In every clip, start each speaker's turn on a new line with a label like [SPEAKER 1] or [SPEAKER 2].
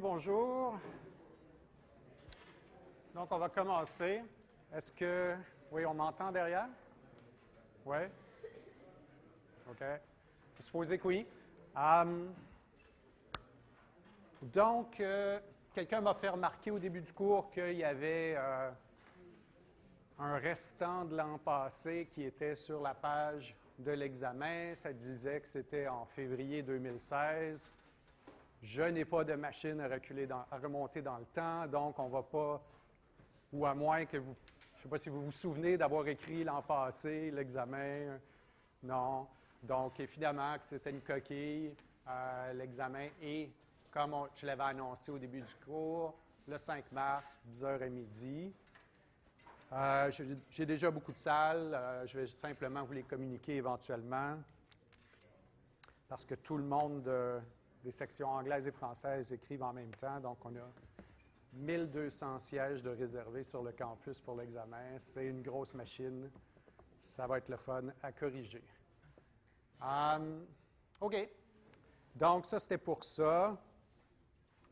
[SPEAKER 1] Bonjour. Donc, on va commencer. Est-ce que. Oui, on m'entend derrière? Oui? OK. Supposez que oui. Hum, donc, euh, quelqu'un m'a fait remarquer au début du cours qu'il y avait euh, un restant de l'an passé qui était sur la page de l'examen. Ça disait que c'était en février 2016. Je n'ai pas de machine à, reculer à remonter dans le temps, donc on ne va pas, ou à moins que vous, je ne sais pas si vous vous souvenez d'avoir écrit l'an passé l'examen. Non. Donc, évidemment que c'était une coquille, euh, l'examen, et comme je l'avais annoncé au début du cours, le 5 mars, 10h à midi. Euh, j'ai déjà beaucoup de salles. Euh, je vais simplement vous les communiquer éventuellement parce que tout le monde des sections anglaises et françaises écrivent en même temps. Donc, on a 1200 sièges de réservés sur le campus pour l'examen. C'est une grosse machine. Ça va être le fun à corriger. Um, OK. Donc, ça, c'était pour ça.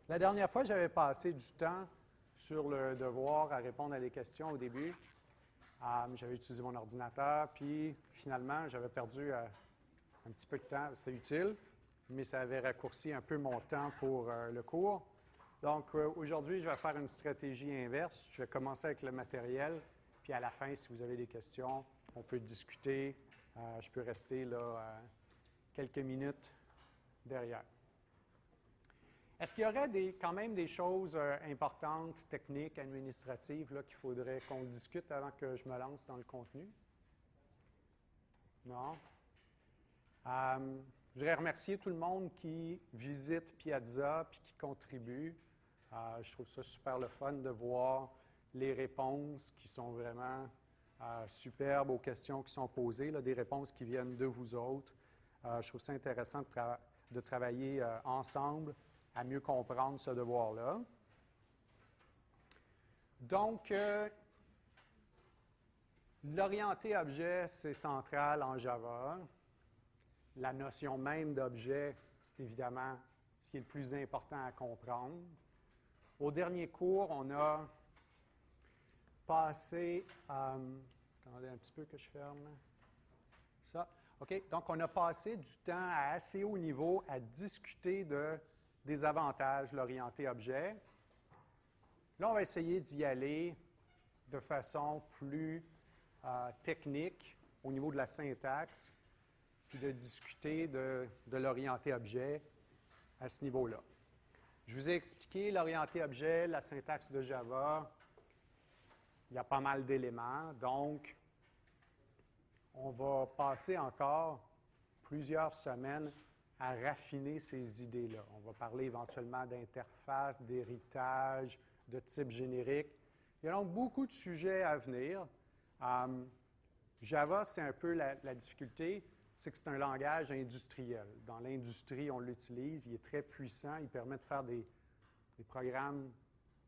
[SPEAKER 1] La dernière fois, j'avais passé du temps sur le devoir à répondre à des questions au début. Um, j'avais utilisé mon ordinateur, puis finalement, j'avais perdu euh, un petit peu de temps. C'était utile, mais ça avait raccourci un peu mon temps pour euh, le cours. Donc, euh, aujourd'hui, je vais faire une stratégie inverse. Je vais commencer avec le matériel, puis à la fin, si vous avez des questions, on peut discuter. Euh, je peux rester là quelques minutes derrière. Est-ce qu'il y aurait quand même des choses importantes, techniques, administratives, qu'il faudrait qu'on discute avant que je me lance dans le contenu? Non? Voudrais remercier tout le monde qui visite Piazza puis qui contribue. Euh, je trouve ça super le fun de voir les réponses qui sont vraiment euh, superbes aux questions qui sont posées, des réponses qui viennent de vous autres. Euh, je trouve ça intéressant de, de travailler ensemble à mieux comprendre ce devoir-là. Donc, l'orienté objet, c'est central en Java la notion même d'objet, c'est évidemment ce qui est le plus important à comprendre. Au dernier cours, on a passé. Euh, attendez un petit peu que je ferme. Ça. OK. Donc, on a passé du temps à assez haut niveau à discuter de, des avantages de l'orienté objet. Là, on va essayer d'y aller de façon plus euh, technique au niveau de la syntaxe puis de discuter de, l'orienté objet à ce niveau-là. Je vous ai expliqué l'orienté objet, la syntaxe de Java. Il y a pas mal d'éléments, donc on va passer encore plusieurs semaines à raffiner ces idées-là. On va parler éventuellement d'interface, d'héritage, de type générique. Il y a donc beaucoup de sujets à venir. Euh, Java, c'est un peu la difficulté c'est que c'est un langage industriel. Dans l'industrie, on l'utilise, il est très puissant, il permet de faire des, programmes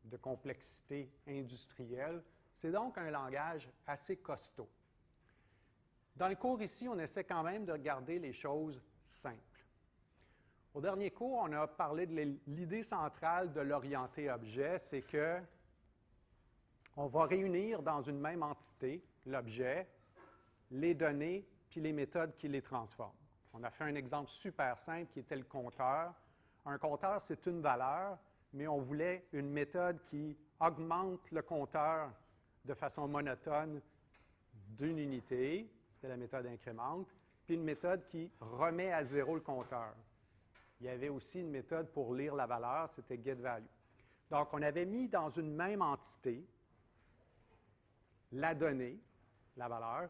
[SPEAKER 1] de complexité industrielle. C'est donc un langage assez costaud. Dans le cours ici, on essaie quand même de regarder les choses simples. Au dernier cours, on a parlé de l'idée centrale de l'orienté objet, c'est que on va réunir dans une même entité, l'objet, les données puis les méthodes qui les transforment. On a fait un exemple super simple qui était le compteur. Un compteur, c'est une valeur, mais on voulait une méthode qui augmente le compteur de façon monotone d'une unité, c'était la méthode incrémente, puis une méthode qui remet à zéro le compteur. Il y avait aussi une méthode pour lire la valeur, c'était getValue. Donc, on avait mis dans une même entité la donnée, la valeur,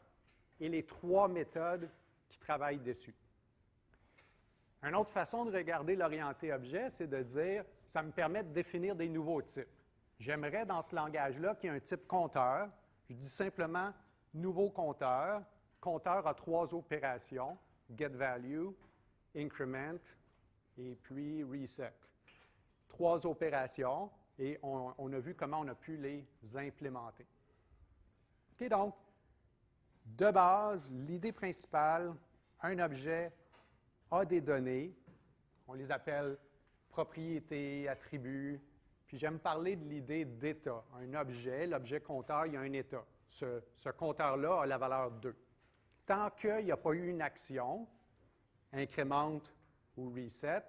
[SPEAKER 1] et les trois méthodes qui travaillent dessus. Une autre façon de regarder l'orienté objet, c'est de dire, ça me permet de définir des nouveaux types. J'aimerais dans ce langage-là qu'il y ait un type compteur. Je dis simplement nouveau compteur. Compteur a trois opérations, getValue, increment et puis reset. Trois opérations et on, on, a vu comment on a pu les implémenter. OK, donc, de base, l'idée principale, un objet a des données, on les appelle propriétés, attributs. Puis j'aime parler de l'idée d'état. Un objet, l'objet compteur, il y a un état. Ce, compteur-là a la valeur 2. Tant qu'il n'y a pas eu une action, incrémente ou reset,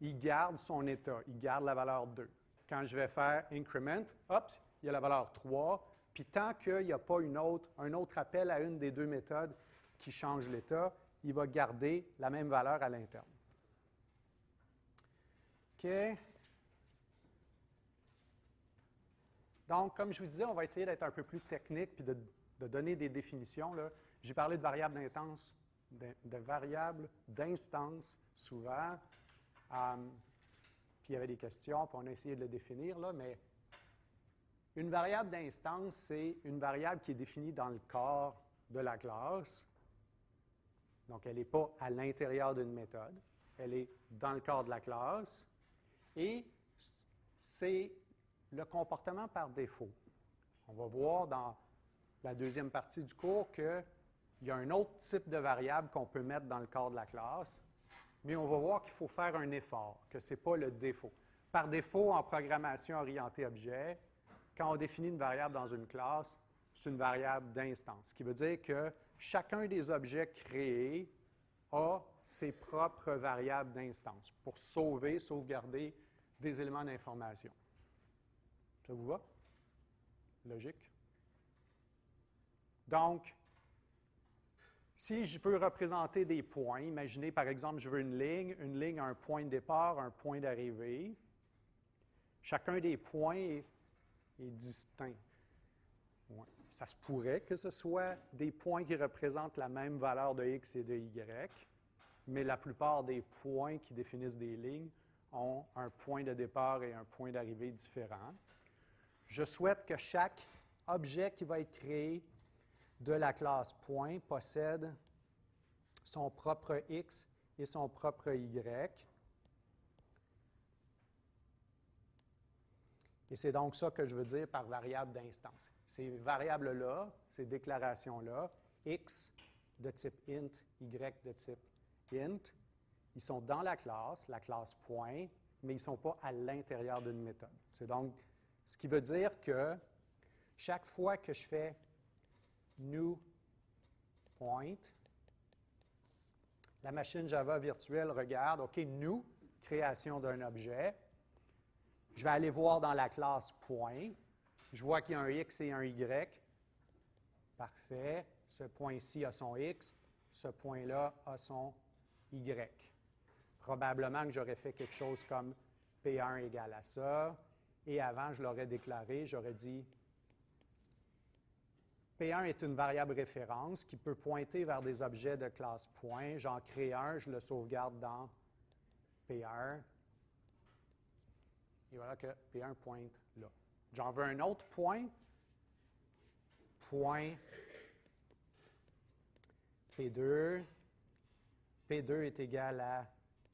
[SPEAKER 1] il garde son état, il garde la valeur 2. Quand je vais faire increment, hop, il y a la valeur 3. Puis tant qu'il n'y a pas une autre, un autre appel à une des deux méthodes qui change l'état, il va garder la même valeur à l'interne. OK? Donc, comme je vous disais, on va essayer d'être un peu plus technique puis de, donner des définitions. J'ai parlé de variables d'instance, de, variables d'instance souvent. Um, puis il y avait des questions, puis on a essayé de le définir, là, mais une variable d'instance, c'est une variable qui est définie dans le corps de la classe. Donc, elle n'est pas à l'intérieur d'une méthode, elle est dans le corps de la classe. Et c'est le comportement par défaut. On va voir dans la deuxième partie du cours qu'il y a un autre type de variable qu'on peut mettre dans le corps de la classe, mais on va voir qu'il faut faire un effort, que ce n'est pas le défaut. Par défaut, en programmation orientée objet, quand on définit une variable dans une classe, c'est une variable d'instance, ce qui veut dire que chacun des objets créés a ses propres variables d'instance pour sauver, sauvegarder des éléments d'information. Ça vous va? Logique? Donc, si je peux représenter des points, imaginez par exemple, je veux une ligne, une ligne a un point de départ, un point d'arrivée. Chacun des points est, distinct. Ça se pourrait que ce soit des points qui représentent la même valeur de x et de y, mais la plupart des points qui définissent des lignes ont un point de départ et un point d'arrivée différents. Je souhaite que chaque objet qui va être créé de la classe point possède son propre x et son propre y. Et c'est donc ça que je veux dire par variable d'instance. Ces variables-là, ces déclarations-là, x de type int, y de type int, ils sont dans la classe, la classe point, mais ils ne sont pas à l'intérieur d'une méthode. C'est donc ce qui veut dire que chaque fois que je fais new point. La machine Java virtuelle regarde, OK, new, création d'un objet. Je vais aller voir dans la classe point. Je vois qu'il y a un X et un Y. Parfait. Ce point-ci a son X. Ce point-là a son Y. Probablement que j'aurais fait quelque chose comme P1 égale à ça. Et avant, je l'aurais déclaré, j'aurais dit P1 est une variable référence qui peut pointer vers des objets de classe point. J'en crée un, je le sauvegarde dans P1. Et voilà que P1 pointe là. J'en veux un autre point. Point P2. P2 est égal à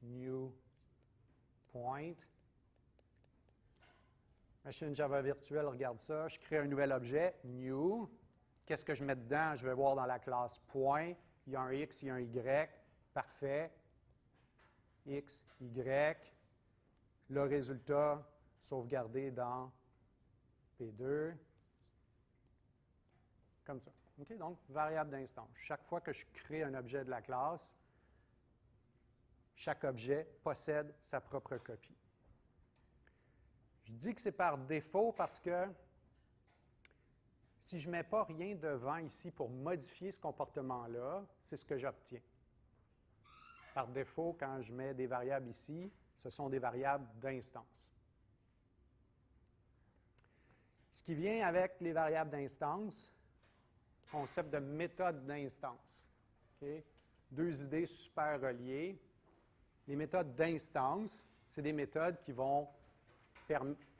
[SPEAKER 1] new point. Machine Java virtuelle regarde ça. Je crée un nouvel objet, new. Qu'est-ce que je mets dedans? Je vais voir dans la classe point. Il y a un X, il y a un Y. Parfait. X, Y. Le résultat sauvegardé dans P2. Comme ça. Donc, variable d'instance. Chaque fois que je crée un objet de la classe, chaque objet possède sa propre copie. Je dis que c'est par défaut parce que si je ne mets pas rien devant ici pour modifier ce comportement-là, c'est ce que j'obtiens. Par défaut, quand je mets des variables ici, ce sont des variables d'instance. Ce qui vient avec les variables d'instance, concept de méthode d'instance. Deux idées super reliées. Les méthodes d'instance, c'est des méthodes qui vont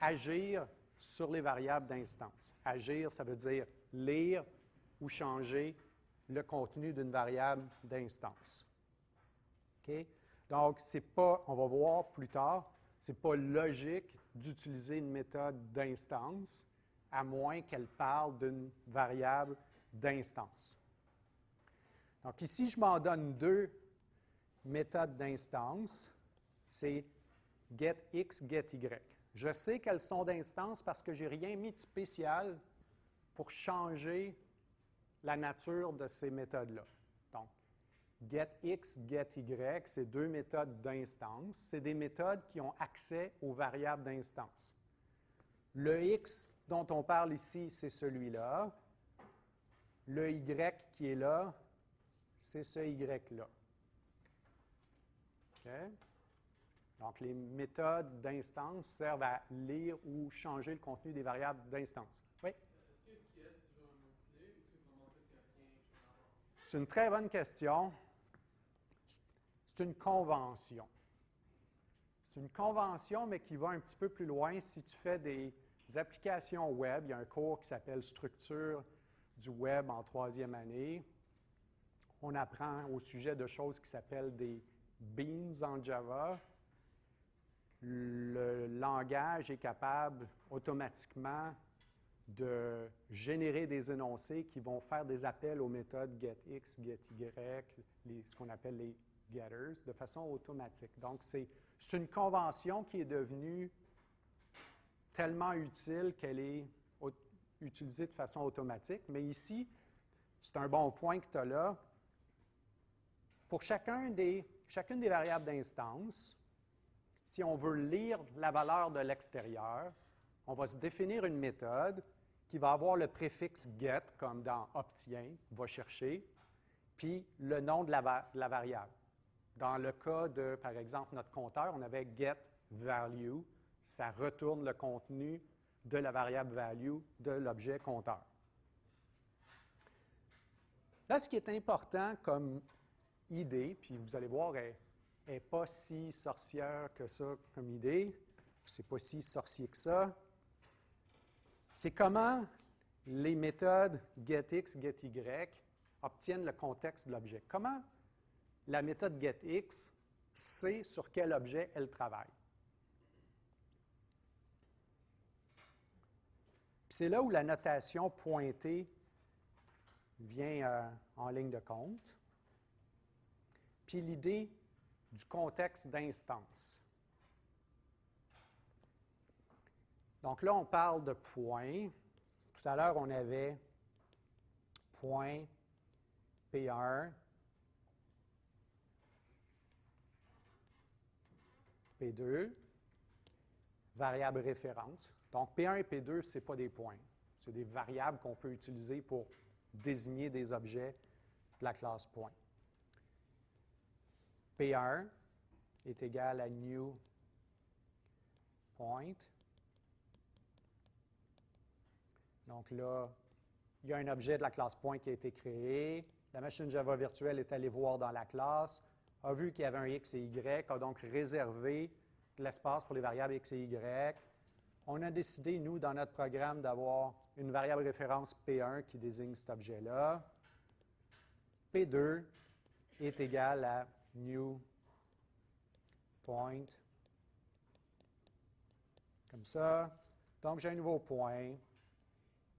[SPEAKER 1] agir sur les variables d'instance. Agir, ça veut dire lire ou changer le contenu d'une variable d'instance. Donc, c'est pas, on va voir plus tard, ce n'est pas logique d'utiliser une méthode d'instance à moins qu'elle parle d'une variable d'instance. Donc, ici, je m'en donne deux méthodes d'instance. C'est get x, get y. Je sais qu'elles sont d'instance parce que je n'ai rien mis de spécial pour changer la nature de ces méthodes-là. Donc, get x, get y, c'est deux méthodes d'instance. C'est des méthodes qui ont accès aux variables d'instance. Le x dont on parle ici, c'est celui-là. Le y qui est là, c'est ce y-là. Donc, les méthodes d'instance servent à lire ou changer le contenu des variables d'instance. Oui? C'est une très bonne question. C'est une convention. C'est une convention, mais qui va un petit peu plus loin si tu fais des applications web. Il y a un cours qui s'appelle Structure du web en troisième année. On apprend au sujet de choses qui s'appellent des beans en Java. Le langage est capable automatiquement de générer des énoncés qui vont faire des appels aux méthodes getX, getY, les, ce qu'on appelle les getters, de façon automatique. Donc, c'est une convention qui est devenue tellement utile qu'elle est utilisée de façon automatique. Mais ici, c'est un bon point que tu as là. Pour chacune des variables d'instance, si on veut lire la valeur de l'extérieur, on va se définir une méthode qui va avoir le préfixe get, comme dans obtient, va chercher, puis le nom de la, variable. Dans le cas de, par exemple, notre compteur, on avait get value, ça retourne le contenu de la variable value de l'objet compteur. Là, ce qui est important comme idée, puis vous allez voir, elle n'est pas si sorcière que ça comme idée, c'est pas si sorcier que ça, c'est comment les méthodes getX, getY obtiennent le contexte de l'objet. Comment la méthode getX sait sur quel objet elle travaille. C'est là où la notation pointée vient euh, en ligne de compte. Puis l'idée du contexte d'instance. Donc là, on parle de points. Tout à l'heure, on avait point P1, P2, variable référence. Donc, P1 et P2, ce n'est pas des points. C'est des variables qu'on peut utiliser pour désigner des objets de la classe point. P1 est égal à new point. Donc là, il y a un objet de la classe point qui a été créé. La machine Java virtuelle est allée voir dans la classe, a vu qu'il y avait un x et y, a donc réservé l'espace pour les variables x et y. On a décidé, nous, dans notre programme, d'avoir une variable référence P1 qui désigne cet objet-là. P2 est égal à new point, comme ça. Donc, j'ai un nouveau point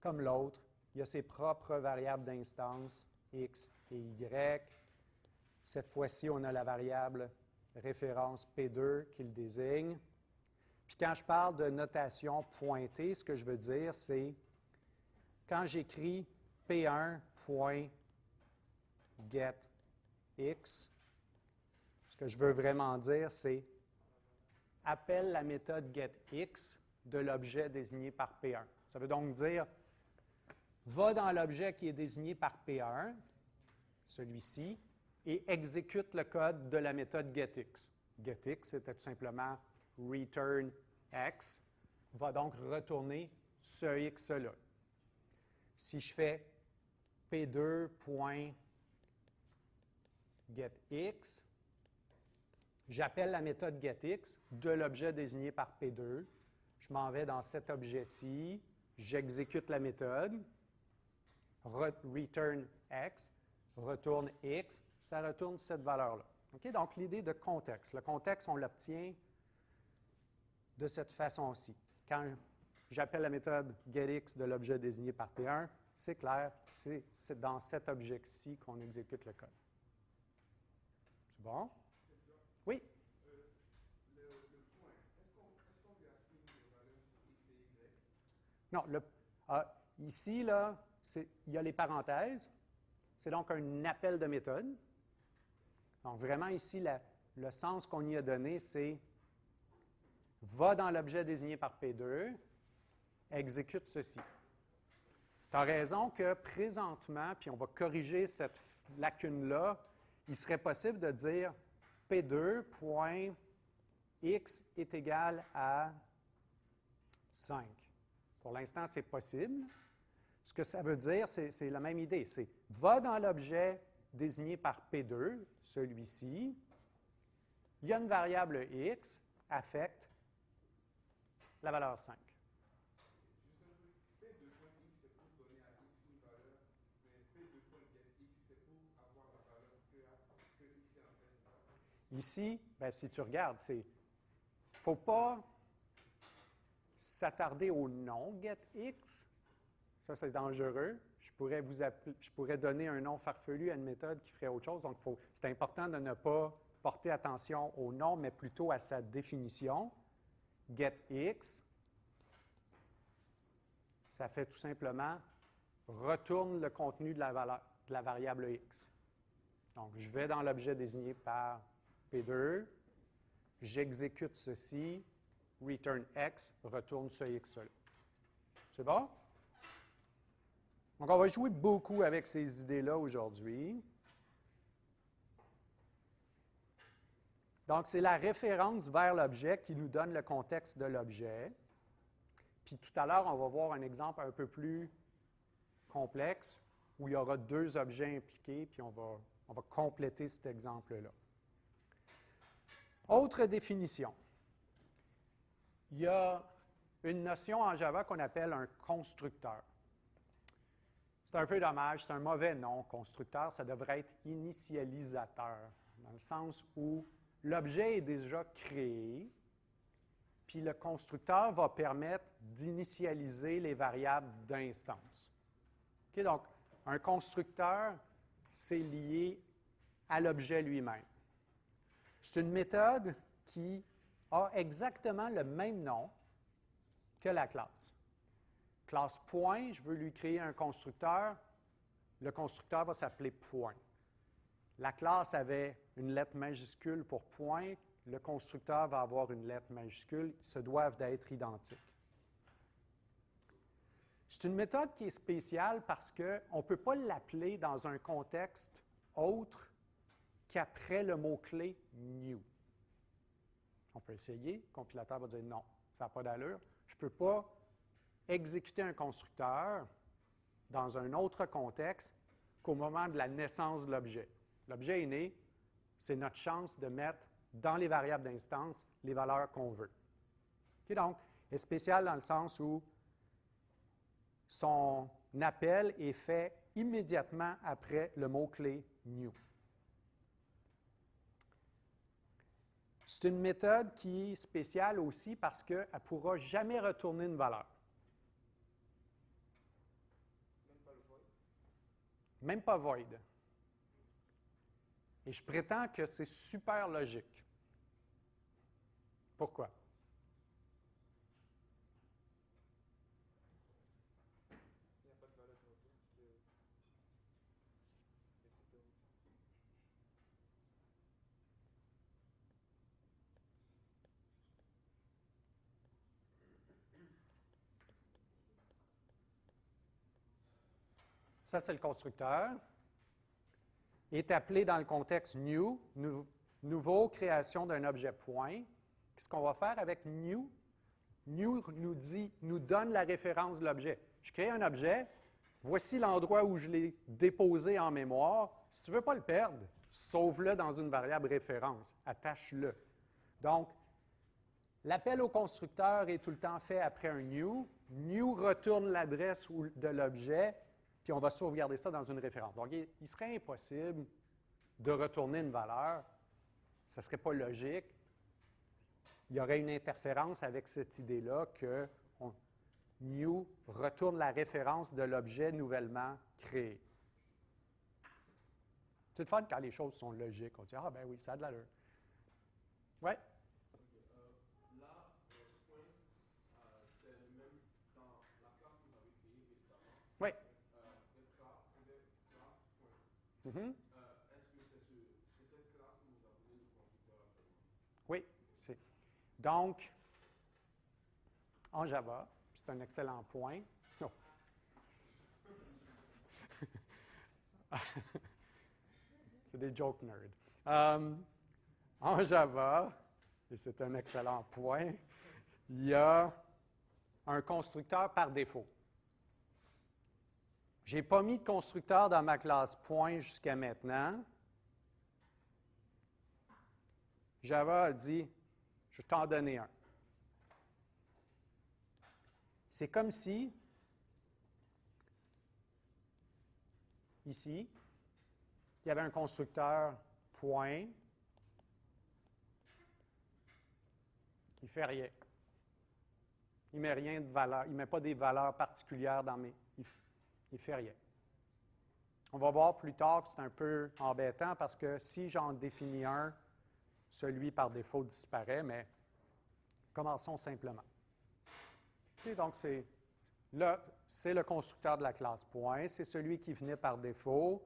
[SPEAKER 1] comme l'autre, il y a ses propres variables d'instance, x et y. Cette fois-ci, on a la variable référence P2 qui le désigne. Puis quand je parle de notation pointée, ce que je veux dire, c'est quand j'écris P1.getX, ce que je veux vraiment dire, c'est appelle la méthode getX de l'objet désigné par P1. Ça veut donc dire va dans l'objet qui est désigné par P1, celui-ci, et exécute le code de la méthode getX. GetX, c'était tout simplement return x, va donc retourner ce x-là. Si je fais p2.getX, j'appelle la méthode getX de l'objet désigné par P2. Je m'en vais dans cet objet-ci, j'exécute la méthode, return x, retourne x, ça retourne cette valeur-là. Donc, l'idée de contexte. Le contexte, on l'obtient de cette façon-ci. Quand j'appelle la méthode getX de l'objet désigné par P1, c'est clair, c'est dans cet objet-ci qu'on exécute le code. C'est bon? Oui? Non, ah, ici, là, il y a les parenthèses. C'est donc un appel de méthode. Donc, vraiment, ici, le sens qu'on y a donné, c'est va dans l'objet désigné par P2, exécute ceci. Tu as raison que présentement, puis on va corriger cette lacune-là, il serait possible de dire P2.x est égal à 5. Pour l'instant, c'est possible. Ce que ça veut dire, c'est la même idée. C'est va dans l'objet désigné par P2, celui-ci. Il y a une variable x, affecte la valeur 5. Ici, ben, si tu regardes, il ne faut pas s'attarder au nom getX. Ça, c'est dangereux. Je pourrais, vous je pourrais donner un nom farfelu à une méthode qui ferait autre chose. Donc, c'est important de ne pas porter attention au nom, mais plutôt à sa définition. GetX, ça fait tout simplement retourne le contenu de la, valeur, de la variable x. Donc, je vais dans l'objet désigné par P2, j'exécute ceci, return x, retourne ce x-là. C'est bon? Donc, on va jouer beaucoup avec ces idées-là aujourd'hui. Donc, c'est la référence vers l'objet qui nous donne le contexte de l'objet. Puis tout à l'heure, on va voir un exemple un peu plus complexe où il y aura deux objets impliqués, puis on va, on va compléter cet exemple-là. Autre définition. Il y a une notion en Java qu'on appelle un constructeur. C'est un peu dommage, c'est un mauvais nom, constructeur. Ça devrait être initialisateur, dans le sens où l'objet est déjà créé, puis le constructeur va permettre d'initialiser les variables d'instance. donc, un constructeur, c'est lié à l'objet lui-même. C'est une méthode qui a exactement le même nom que la classe. Classe point, je veux lui créer un constructeur. Le constructeur va s'appeler point. La classe avait une lettre majuscule pour point. Le constructeur va avoir une lettre majuscule. Ils se doivent d'être identiques. C'est une méthode qui est spéciale parce qu'on ne peut pas l'appeler dans un contexte autre qu'après le mot-clé new. On peut essayer, le compilateur va dire non, ça n'a pas d'allure. Je ne peux pas exécuter un constructeur dans un autre contexte qu'au moment de la naissance de l'objet. L'objet est né, c'est notre chance de mettre dans les variables d'instance les valeurs qu'on veut. donc, est spécial dans le sens où son appel est fait immédiatement après le mot-clé new. C'est une méthode qui est spéciale aussi parce qu'elle ne pourra jamais retourner une valeur. Même pas void. Et je prétends que c'est super logique. Pourquoi? Ça, c'est le constructeur. Est appelé dans le contexte new, nouveau, création d'un objet point. Qu'est-ce qu'on va faire avec new? New nous dit, nous donne la référence de l'objet. Je crée un objet, voici l'endroit où je l'ai déposé en mémoire. Si tu ne veux pas le perdre, sauve-le dans une variable référence, attache-le. Donc, l'appel au constructeur est tout le temps fait après un new. New retourne l'adresse de l'objet puis on va sauvegarder ça dans une référence. Donc, il, serait impossible de retourner une valeur. Ce ne serait pas logique. Il y aurait une interférence avec cette idée-là que new retourne la référence de l'objet nouvellement créé. C'est le fun quand les choses sont logiques. On dit Ah, ben oui, ça a de l'allure. Ouais?
[SPEAKER 2] là, point, c'est le même dans la
[SPEAKER 1] Mhm.
[SPEAKER 2] Euh, Est-ce que c'est ce- c'est cette classe que vous appelez le constructeur actuellement?
[SPEAKER 1] Oui, c'est. Donc, en Java, c'est un excellent point. Non. c'est des joke nerds. Euh, en Java, et c'est un excellent point, il y a un constructeur par défaut. Je n'ai pas mis de constructeur dans ma classe point jusqu'à maintenant. Java a dit, je vais t'en donner un. C'est comme si, ici, il y avait un constructeur point, il ne fait rien. Il ne met rien de valeur, il ne met pas des valeurs particulières dans mes. Il ne fait rien. On va voir plus tard que c'est un peu embêtant parce que si j'en définis un, celui par défaut disparaît, mais commençons simplement. Donc, c'est le, le constructeur de la classe point, c'est celui qui venait par défaut.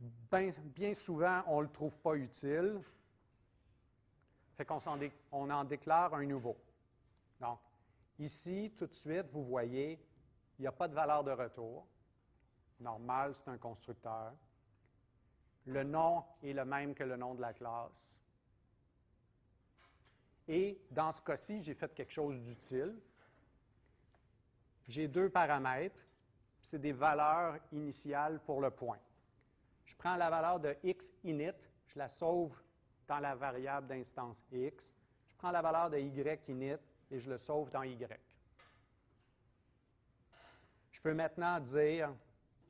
[SPEAKER 1] Bien, bien souvent, on ne le trouve pas utile. Fait qu'on s'en en déclare un nouveau. Donc, ici, tout de suite, vous voyez, il n'y a pas de valeur de retour. Normal, c'est un constructeur. Le nom est le même que le nom de la classe. Et dans ce cas-ci, j'ai fait quelque chose d'utile. J'ai deux paramètres. C'est des valeurs initiales pour le point. Je prends la valeur de x init, je la sauve dans la variable d'instance x. Je prends la valeur de y init et je le sauve dans y. Je peux maintenant dire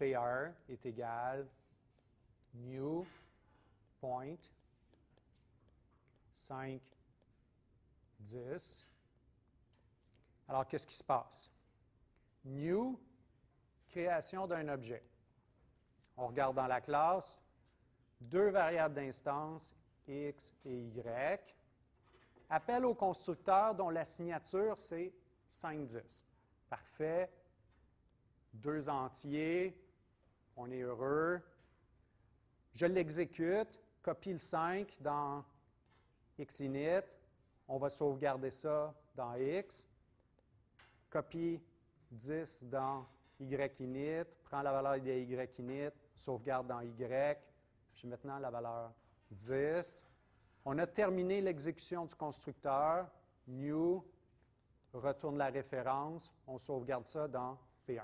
[SPEAKER 1] PR est égal new point 5 10. Alors, qu'est-ce qui se passe? New, création d'un objet. On regarde dans la classe, deux variables d'instance, x et y. Appel au constructeur dont la signature, c'est 510. Parfait. Deux entiers. On est heureux. Je l'exécute, copie le 5 dans xinit. On va sauvegarder ça dans x. Copie 10 dans yinit. Prends la valeur de yinit, sauvegarde dans y. J'ai maintenant la valeur 10. On a terminé l'exécution du constructeur. New, retourne la référence. On sauvegarde ça dans P1.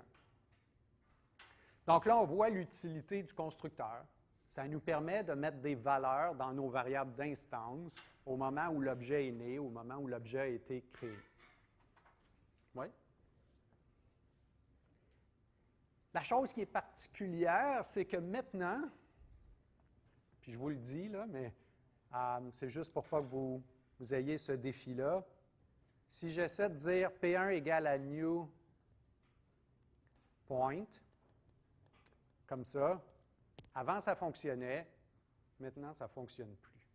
[SPEAKER 1] Donc là, on voit l'utilité du constructeur. Ça nous permet de mettre des valeurs dans nos variables d'instance au moment où l'objet est né, au moment où l'objet a été créé. Oui? La chose qui est particulière, c'est que maintenant, puis je vous le dis, là, mais euh, c'est juste pour pas que vous, vous ayez ce défi-là. Si j'essaie de dire P1 égale à new point, comme ça, avant ça fonctionnait, maintenant ça ne fonctionne plus.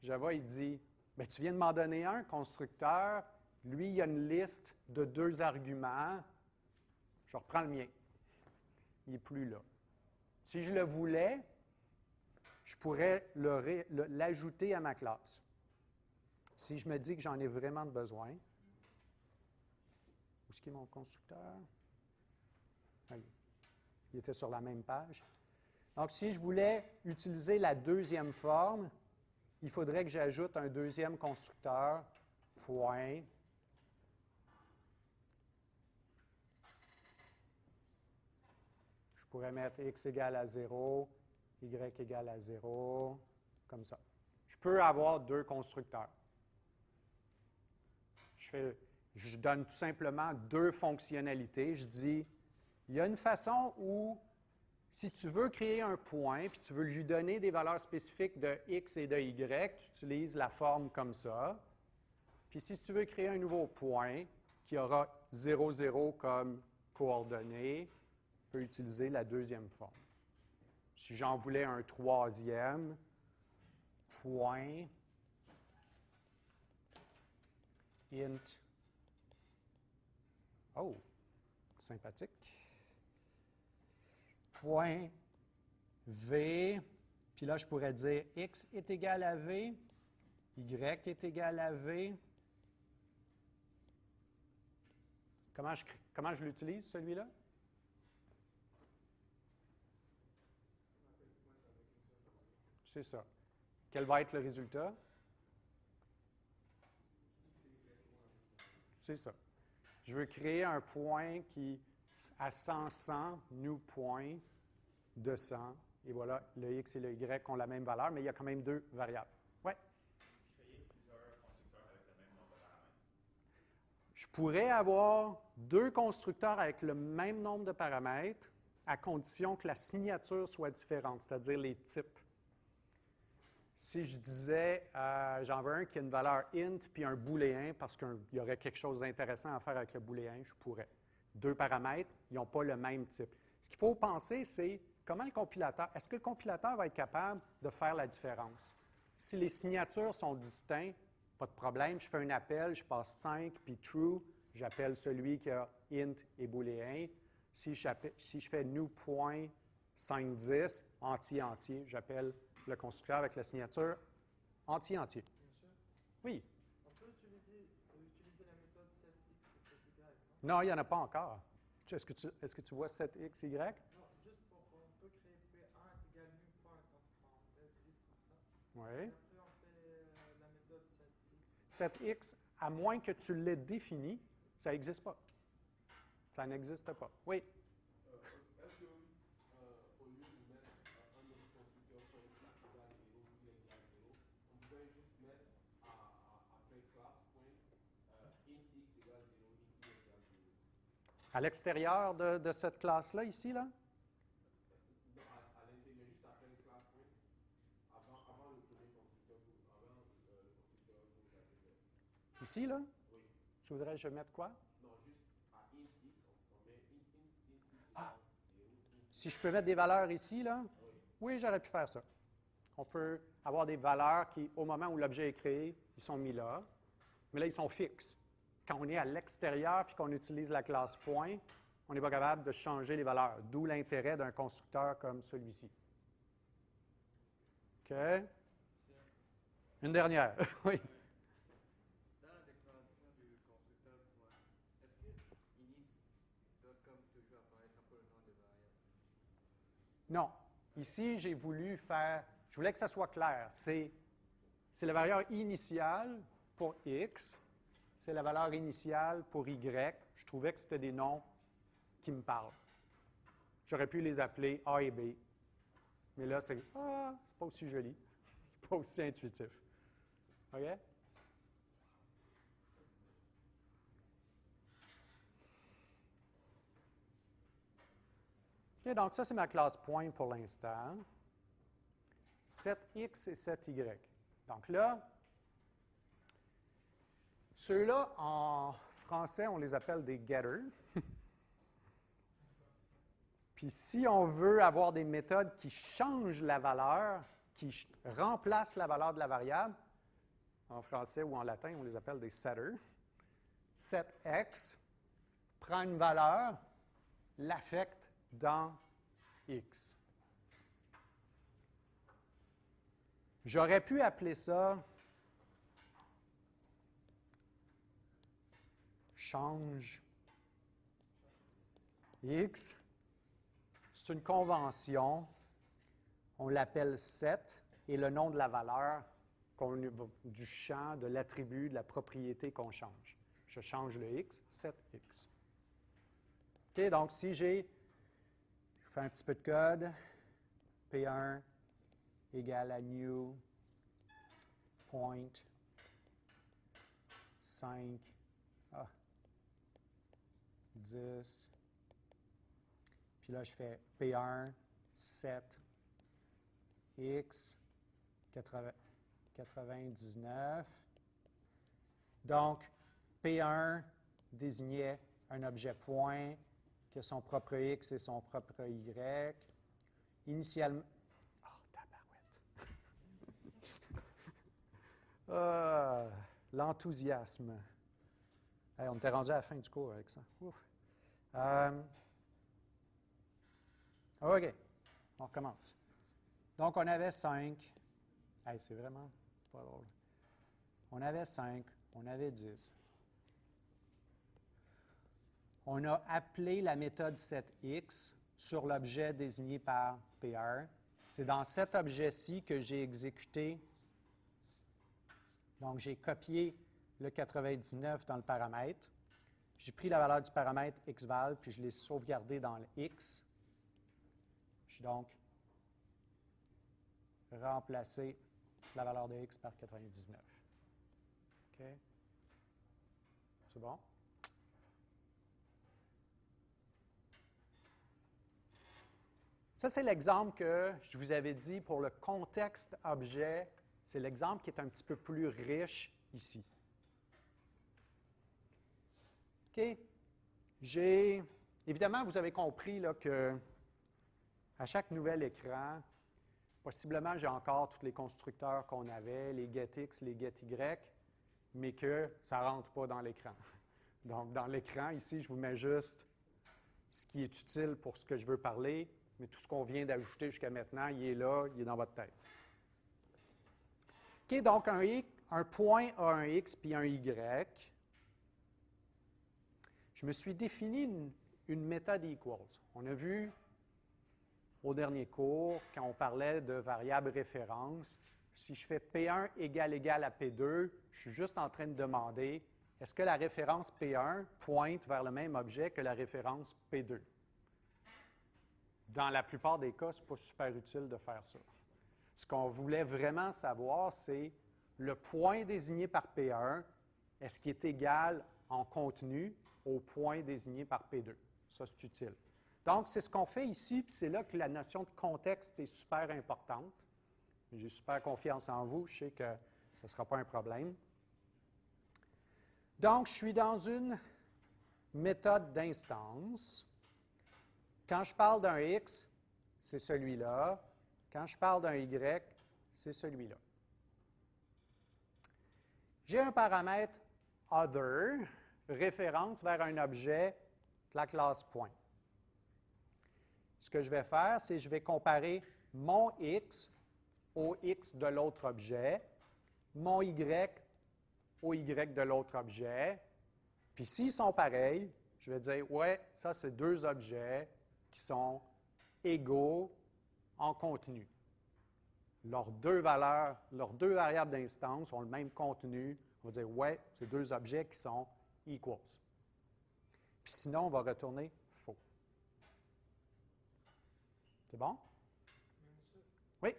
[SPEAKER 1] Java, il dit, mais tu viens de m'en donner un, constructeur, lui, il a une liste de deux arguments, je reprends le mien. Il n'est plus là. Si je le voulais, je pourrais l'ajouter à ma classe. Si je me dis que j'en ai vraiment besoin, où est-ce qu'il mon constructeur? Il- était sur la même page. Donc, si je voulais utiliser la deuxième forme, il faudrait que j'ajoute un deuxième constructeur, point. Je pourrais mettre x égale à 0, y égale à 0, comme ça. Je peux avoir deux constructeurs. Je donne tout simplement deux fonctionnalités. Je dis, il y a une façon où, si tu veux créer un point, puis tu veux lui donner des valeurs spécifiques de x et de y, tu utilises la forme comme ça. Puis si tu veux créer un nouveau point qui aura 0, 0 comme coordonnée, tu peux utiliser la deuxième forme. Si j'en voulais un troisième, point int. Oh, sympathique. Point V, puis là, je pourrais dire X est égal à V, Y est égal à V. Comment je, comment je l'utilise, celui-là? C'est ça. Quel va être le résultat? C'est ça. Je veux créer un point qui, à 100, 100, new point de 100. Et voilà, le x et le y ont la même valeur, mais il y a quand même deux variables. Oui? Je pourrais avoir deux constructeurs avec le même nombre de paramètres à condition que la signature soit différente, c'est-à-dire les types. Si je disais, euh, j'en veux un qui a une valeur int puis un booléen, parce qu'il y aurait quelque chose d'intéressant à faire avec le booléen, je pourrais. Deux paramètres, ils n'ont pas le même type. Ce qu'il faut penser, c'est comment le compilateur, est-ce que le compilateur va être capable de faire la différence? Si les signatures sont distinctes, pas de problème, je fais un appel, je passe 5, puis true, j'appelle celui qui a int et booléen. Si je, si je fais new point 510, entier-entier, j'appelle le constructeur avec la signature entier-entier. Oui.
[SPEAKER 3] On peut utiliser, utiliser la méthode 7x et 7y,
[SPEAKER 1] non? Non, il n'y en a pas encore. Est-ce que, tu, est que tu vois 7x, y?
[SPEAKER 3] Non, juste pour on peut créer P1 égale nu point entre parenthèses vite comme ça.
[SPEAKER 1] Oui.
[SPEAKER 3] Et après, on fait euh, la méthode 7x.
[SPEAKER 1] 7x, à moins que tu l'aies défini, ça n'existe pas. Ça n'existe pas. Oui.
[SPEAKER 2] Euh, Est-ce que, euh, au lieu de mettre euh, un autre constructeur comme x égale 0, y égale 0, on pouvait juste mettre à, à- après classe point euh, int x égale 0, int y égale 0.
[SPEAKER 1] À l'extérieur de, de cette classe-là, ici, là?
[SPEAKER 2] Non, à, à l'intérieur, juste après le classe point, avant, avant le premier constructeur, que- avant euh, le constructeur que vous avez fait.
[SPEAKER 1] Ici, là?
[SPEAKER 2] Oui.
[SPEAKER 1] Tu voudrais que je mette quoi?
[SPEAKER 2] Non, juste à int x, on, on met int, int, int x égale
[SPEAKER 1] Ah.
[SPEAKER 2] 0, int
[SPEAKER 1] Si je peux mettre des valeurs ici, là? Oui, j'aurais pu faire ça. On peut avoir des valeurs qui, au moment où l'objet est créé, ils sont mis là, mais là, ils sont fixes. Quand on est à l'extérieur puis qu'on utilise la classe point, on n'est pas capable de changer les valeurs, d'où l'intérêt d'un constructeur comme celui-ci. OK? Une dernière. oui.
[SPEAKER 3] Dans la déclaration du constructeur point, est-ce que init doit comme toujours apparaître après le nom des variables
[SPEAKER 1] Non. Ici, j'ai voulu faire, je voulais que ça soit clair. C'est, la valeur initiale pour x, c'est la valeur initiale pour y. Je trouvais que c'était des noms qui me parlent. J'aurais pu les appeler A et B. Mais là, c'est ah, c'est pas aussi joli. C'est pas aussi intuitif. OK? Donc ça, c'est ma classe point pour l'instant. 7x et 7y. Donc là, ceux-là, en français, on les appelle des getters. Puis si on veut avoir des méthodes qui changent la valeur, qui remplacent la valeur de la variable, en français ou en latin, on les appelle des setters. 7x prend une valeur, l'affecte dans x. J'aurais pu appeler ça change x. C'est une convention. On l'appelle set et le nom de la valeur du champ, de l'attribut, de la propriété qu'on change. Je change le x, 7x. OK, donc si j'ai, je fais un petit peu de code, P1 égale à new point 5, ah, 10, puis là je fais P1 7 x 80 99. Donc, P1 désignait un objet point qui a son propre x et son propre y. Initialement. Oh, tabarouette! Ah, L'enthousiasme. On était rendu à la fin du cours avec ça. Euh, OK, on recommence. Donc, on avait 5. Hey, c'est vraiment pas drôle. On avait 5, on avait 10. On a appelé la méthode setX sur l'objet désigné par P1. C'est dans cet objet-ci que j'ai exécuté. Donc, j'ai copié le 99 dans le paramètre. J'ai pris la valeur du paramètre xval, puis je l'ai sauvegardé dans le x. J'ai donc remplacé la valeur de x par 99. OK? C'est bon? Ça, c'est l'exemple que je vous avais dit pour le contexte objet. C'est l'exemple qui est un petit peu plus riche ici. OK? J'ai. Évidemment, vous avez compris là, que à chaque nouvel écran, possiblement j'ai encore tous les constructeurs qu'on avait, les getX, les getY, mais que ça ne rentre pas dans l'écran. Donc, dans l'écran, ici, je vous mets juste ce qui est utile pour ce que je veux parler, mais tout ce qu'on vient d'ajouter jusqu'à maintenant, il est là, il est dans votre tête. OK, donc un, un point a un X puis un Y? Je me suis défini une, une méthode equals. On a vu au dernier cours, quand on parlait de variables référence, si je fais P1 égale égal à P2, je suis juste en train de demander est-ce que la référence P1 pointe vers le même objet que la référence P2? Dans la plupart des cas, ce n'est pas super utile de faire ça. Ce qu'on voulait vraiment savoir, c'est le point désigné par P1, est-ce qu'il est égal en contenu au point désigné par P2? Ça, c'est utile. Donc, c'est ce qu'on fait ici, puis c'est là que la notion de contexte est super importante. J'ai super confiance en vous, je sais que ce ne sera pas un problème. Donc, je suis dans une méthode d'instance. Quand je parle d'un X, c'est celui-là. Quand je parle d'un Y, c'est celui-là. J'ai un paramètre other, référence vers un objet de la classe point. Ce que je vais faire, c'est que je vais comparer mon X au X de l'autre objet, mon Y au Y de l'autre objet. Puis s'ils sont pareils, je vais dire, ouais, ça c'est deux objets qui sont égaux en contenu. Leurs deux valeurs, leurs deux variables d'instance ont le même contenu. On va dire, ouais, c'est deux objets qui sont equals. Puis sinon, on va retourner faux. C'est bon? Oui?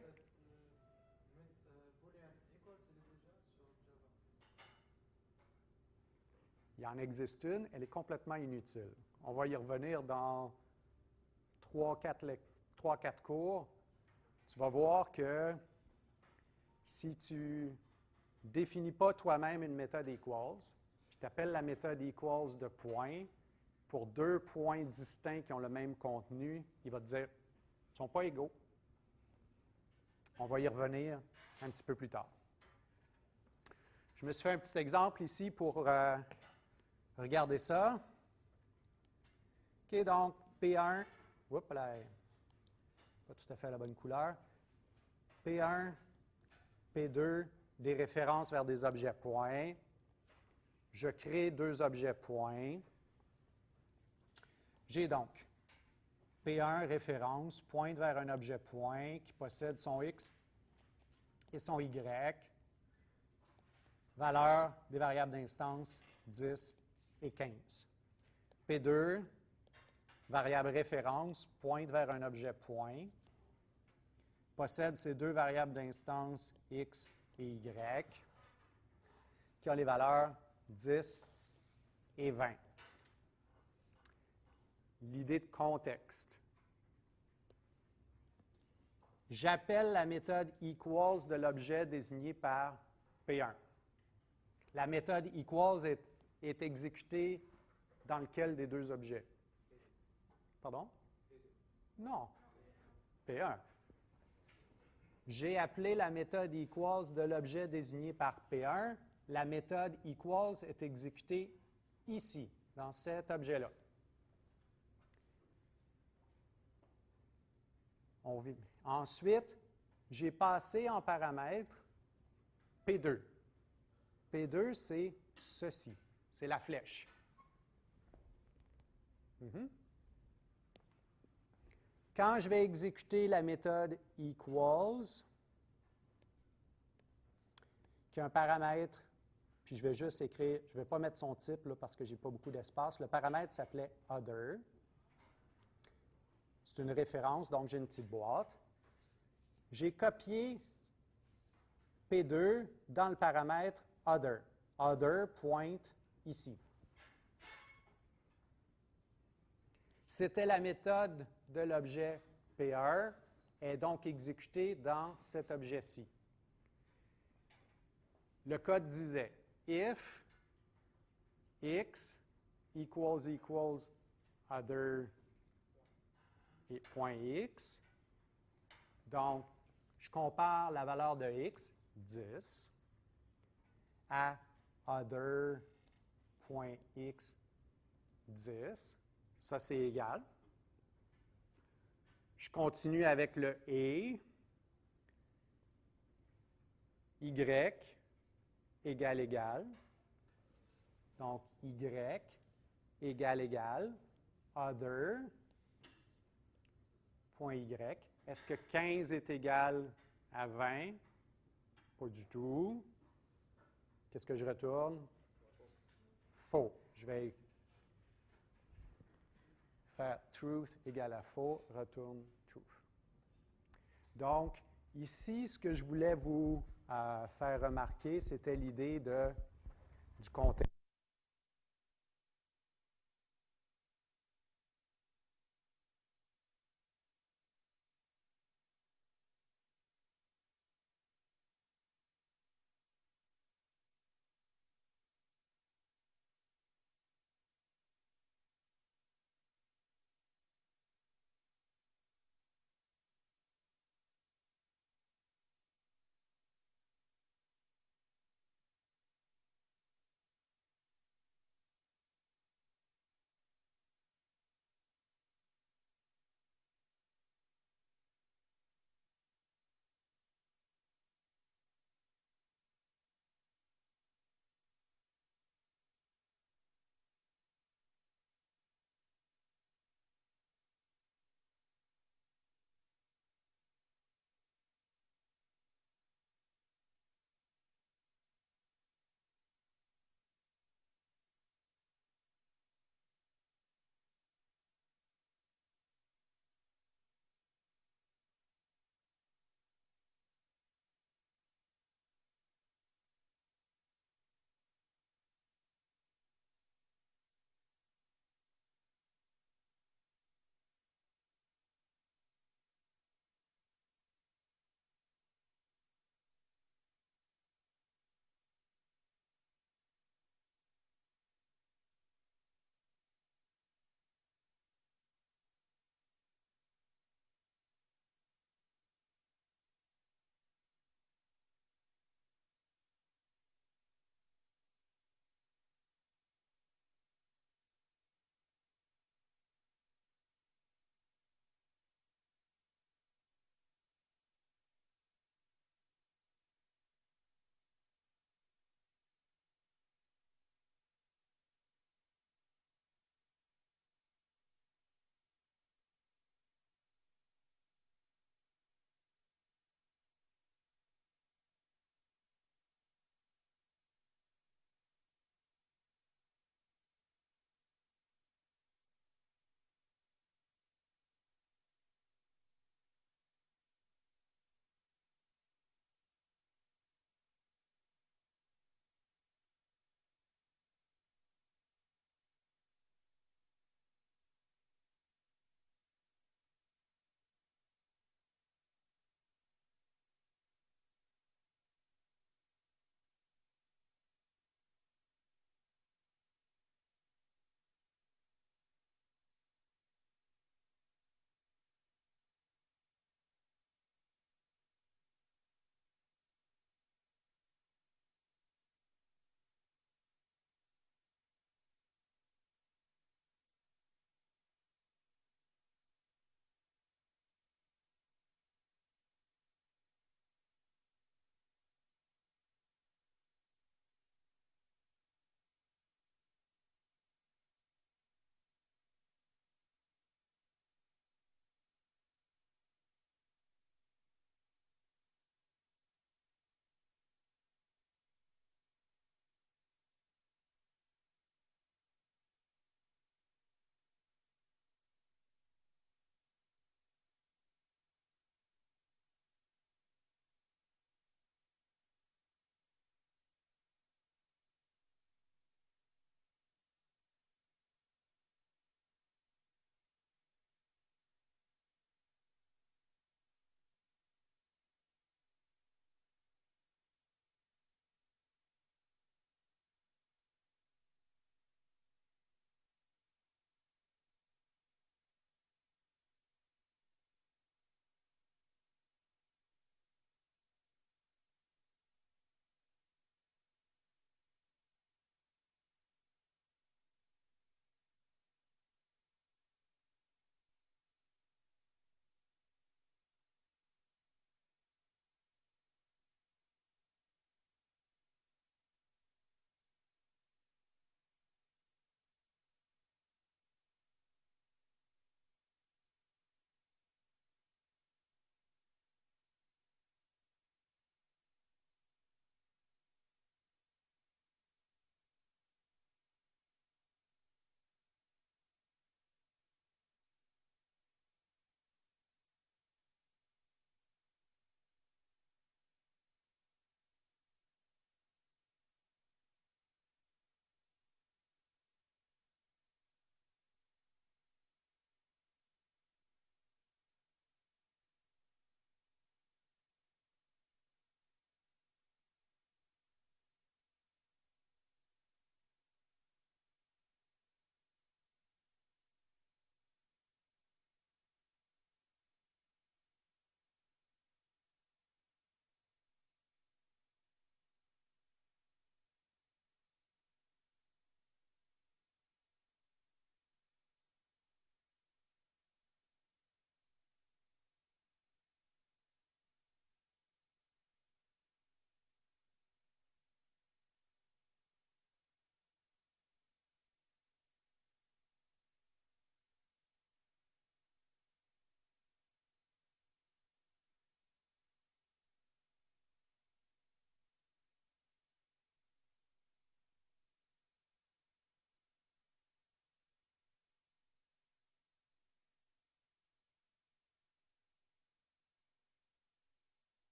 [SPEAKER 1] Il en existe une, elle est complètement inutile. On va y revenir dans trois, quatre, trois, quatre cours. Tu vas voir que si tu définis pas toi-même une méthode equals, puis tu appelles la méthode equals de point, pour deux points distincts qui ont le même contenu, il va te dire ils ne sont pas égaux. On va y revenir un petit peu plus tard. Je me suis fait un petit exemple ici pour euh, regarder ça. OK, donc P1, oups, là, pas tout à fait la bonne couleur. P1, P2, des références vers des objets points. Je crée deux objets points. J'ai donc P1 référence pointe vers un objet point qui possède son X et son Y. Valeur des variables d'instance 10 et 15. P2, variable référence, pointe vers un objet point, possède ces deux variables d'instance X et Y, qui ont les valeurs 10 et 20 l'idée de contexte. J'appelle la méthode equals de l'objet désigné par P1. La méthode equals est, est exécutée dans lequel des deux objets? Pardon? Non. P1. J'ai appelé la méthode equals de l'objet désigné par P1. La méthode equals est exécutée ici, dans cet objet-là. Ensuite, j'ai passé en paramètre P2. P2, c'est ceci. C'est la flèche. Mhm. Quand je vais exécuter la méthode equals, qui a un paramètre, puis je vais juste écrire, je ne vais pas mettre son type là, parce que je n'ai pas beaucoup d'espace. Le paramètre s'appelait other. C'est une référence, donc j'ai une petite boîte. J'ai copié P2 dans le paramètre other. Other point ici. C'était la méthode de l'objet P1 est donc exécutée dans cet objet-ci. Le code disait if x equals equals other point x. Donc, je compare la valeur de x, 10, à other point x, 10. Ça, c'est égal. Je continue avec le et. y égale égal. Donc, y égale égal. Other point y. Est-ce que 15 est égal à 20? Pas du tout. Qu'est-ce que je retourne? Faux. Je vais faire truth égale à faux, retourne truth. Donc, ici, ce que je voulais vous euh, faire remarquer, c'était l'idée du contexte.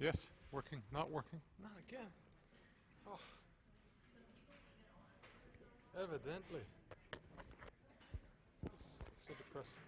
[SPEAKER 4] Yes, working, not working, not again. Oh. Evidently. It's so depressing.